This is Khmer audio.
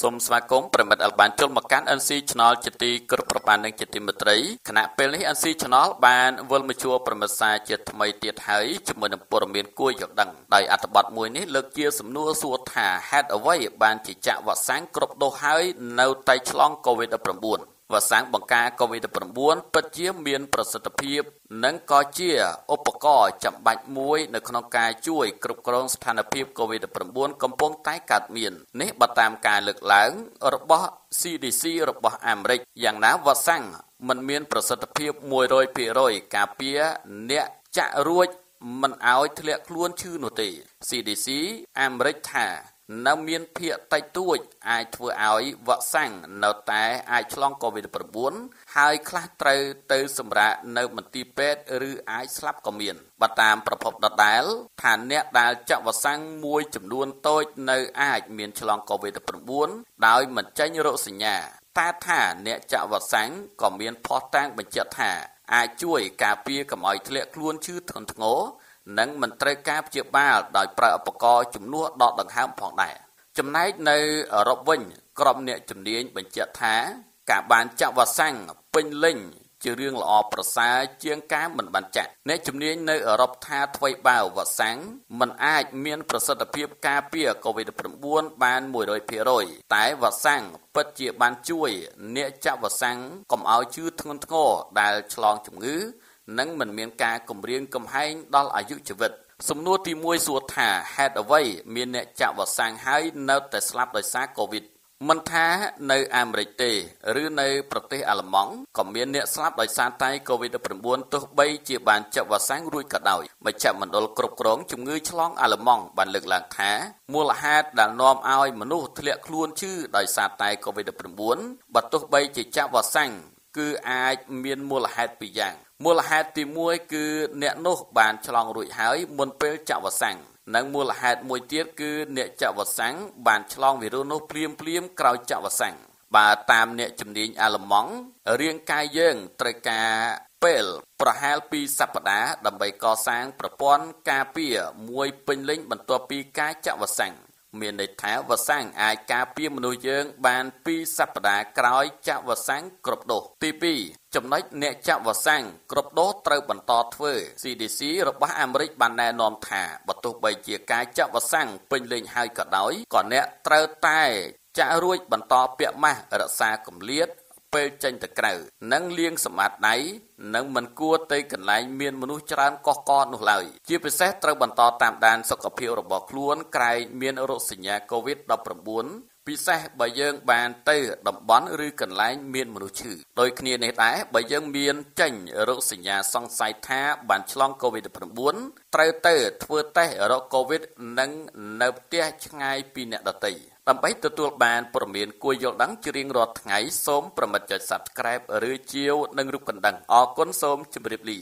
សូមស្វាគមន៍ប្រិមិត្តអលបានចូលមកកាន់ NC Channel ជាទីគោរពប្របាននិងជាទីមេត្រីគណៈពេលនេះ NC Channel បានវិលមកជួបប្រិមិត្តសាជាថ្មីទៀតហើយជាមួយនឹងព័ត៌មានគួរយកដឹងដោយអត្ថបទមួយនេះលើកជាសំណួរសួរថាហេតុអ្វីបានជាចាក់វ៉ាក់សាំងគ្រប់ដូសហើយនៅតែឆ្លង COVID-19 វ៉ាក់សាំងបង្ការ COVID-19 ពិតជាមានប្រសិទ្ធភាព និងក៏ជាឧបករណ៍ចាំបាច់មួយនៅក្នុងការជួយគ្រប់គ្រងស្ថានភាព COVID-19 កំពុងតែកើតមាននេះបើតាមការលើកឡើងរបស់ CDC របស់អាមេរិកយ៉ាងណាវ៉ាក់សាំងมันមានប្រសិទ្ធភាព100%ការពារអ្នកចាក់រួចមិនឲ្យធ្លាក់ខ្លួនឈឺនោះទេ CDC អាមេរិកថា នៅមានភាគតិចតួច អាចធ្វើឲ្យវ៉ាក់សាំងនៅតែអាចឆ្លង COVID-19 ហើយខ្លះត្រូវទៅសម្រាកនៅមន្ទីរពេទ្យឬអាចស្លាប់ក៏មានបើតាមប្រភពដដែល ថាអ្នកដែលចាក់វ៉ាក់សាំងមួយចំនួនតូចនៅអាចមានឆ្លង COVID-19 ដោយមិនចេញរោគសញ្ញាតែថាអ្នកចាក់វ៉ាក់សាំងក៏មានភស្តុតាងបញ្ជាក់ថាអាចជួយការពារកុំឲ្យធ្លាក់ខ្លួនឈឺធ្ងន់ធ្ងរ និងមិនត្រូវការព្យាបាលដោយប្រើឧបករណ៍ជំនួសដកដង្ហើមផងដែរចំណែកនៅអឺរ៉ុបវិញក្រុមអ្នកជំនាញបញ្ជាក់ថាការបានចាក់វ៉ាក់សាំងពេញលេញជារឿងល្អប្រសើរជាងការមិនបានចាក់អ្នកជំនាញនៅអឺរ៉ុបថាថ្មីបើវ៉ាក់សាំងមិនអាចមានប្រសិទ្ធភាពការពារ COVID-19 បាន100%តែវ៉ាក់សាំងពិតជាបានជួយ អ្នកចាក់វ៉ាក់សាំងកុំឲ្យជឿធ្ងន់ធ្ងរដែលឆ្លងជំងឺ និងមិនមានការគំរាមកំហែងដល់អាយុជីវិតសំណួរទី1សួរថាហេតុអ្វីមានអ្នកចាក់វ៉ាក់សាំងហើយនៅតែស្លាប់ដោយសារកូវីដមិនថានៅអាមេរិកទេ ឬនៅប្រទេសអាល្លឺម៉ង់ក៏មានអ្នកស្លាប់ដោយសារតែ COVID-19 ទោះបីជាបានចាក់វ៉ាក់សាំងរួចក៏ដោយមជ្ឈមណ្ឌលគ្រប់គ្រងជំងឺឆ្លងអាល្លឺម៉ង់បានលើកឡើងថាមូលហេតុដែលនាំឲ្យមនុស្សធ្លាក់ខ្លួនឈឺដោយសារតែ COVID-19 បើទោះបីជាចាក់វ៉ាក់សាំងគឺអាចមានមូលហេតុពីរយ៉ាង មូលហេតុទី1គឺអ្នកនោះបានឆ្លងរួចហើយមុនពេលចាក់វ៉ាក់សាំងនិងមូលហេតុមួយទៀតគឺអ្នកចាក់វ៉ាក់សាំងបានឆ្លងវីរុសនោះភ្លាមភ្លាមក្រោយចាក់វ៉ាក់សាំងបើតាមអ្នកជំនាញអាល្លឺម៉ង់រាងកាយយើងត្រូវការពេលប្រហែល2សប្តាហ៍ដើម្បីកសាងប្រព័ន្ធការពារមួយពេញលេញបន្ទាប់ពីការចាក់វ៉ាក់សាំង មានន័យថាវ៉ាក់សាំងអាចការពារមនុស្សយើង បាន2សប្តាហ៍ក្រោយចាក់វ៉ាក់សាំងគ្រប់ដូសទី2ចំណុចអ្នកចាក់វ៉ាក់សាំងគ្រប់ដូសត្រូវបន្តធ្វើ CDC របស់អាមេរិកបានណែនាំថាបើទោះបីជាការចាក់វ៉ាក់សាំងពេញលេញហើយក៏ដោយក៏អ្នកត្រូវតែចាក់រួចបន្តពាក់ម៉ាស់រក្សាកម្លៀត ពេលចេញទៅក្រៅនិងលាងសម្អាតដៃនិងមិនគួរទៅកន្លែងមានមនុស្សច្រើនកុះកនោះឡើយជាពិសេសត្រូវបន្តតាមដានសុខភាពរបស់ខ្លួនក្រែងមានរោគសញ្ញា COVID-19 ពិសេសបើយើងបានទៅតំបន់ឬកន្លែងមានមនុស្សឈឺដោយគ្នានេះដែរបើយើងមានចេញរោគសញ្ញាសង្ស័យថាបានឆ្លង COVID-19 ត្រូវទៅធ្វើតេស្តរោគ COVID និងនៅផ្ទះឆ្ងាយពីអ្នកដទៃដើម្បីទទួលបានព័ត៌មានគួរយល់ដឹងជារៀងរាល់ថ្ងៃសូមប្រមិត្តចុច Subscribe ឬជាវនឹងរូបកណ្ដឹងអរគុណសូមជម្រាបលា